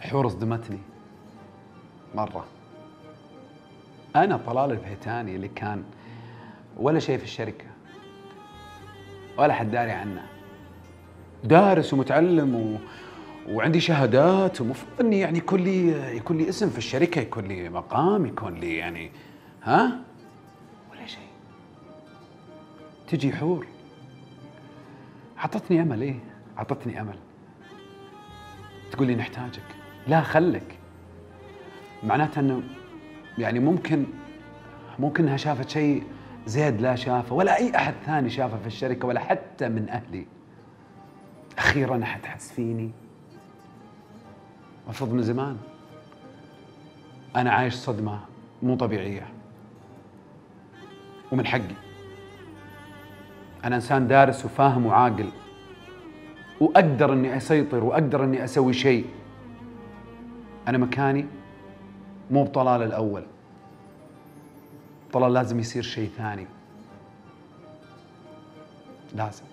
حور صدمتني مرة. أنا طلال الفهتاني اللي كان ولا شيء في الشركة ولا حد داري عنه. دارس ومتعلم و... وعندي شهادات ومفروض إني يعني يكون لي يكون لي اسم في الشركة يكون لي مقام يكون لي يعني ها؟ ولا شيء. تجي حور. عطتني أمل إيه؟ عطتني أمل. تقول لي نحتاجك. لا خلك. معناته إنه يعني ممكن ممكن انها شافت شيء زيد لا شافه ولا أي أحد ثاني شافه في الشركة ولا حتى من أهلي. أخيرا احد حس فيني. المفروض من زمان. أنا عايش صدمة مو طبيعية. ومن حقي. أنا إنسان دارس وفاهم وعاقل. وأقدر إني أسيطر وأقدر إني أسوي شيء. أنا مكاني مو بطلال الأول. طلال لازم يصير شيء ثاني. لازم.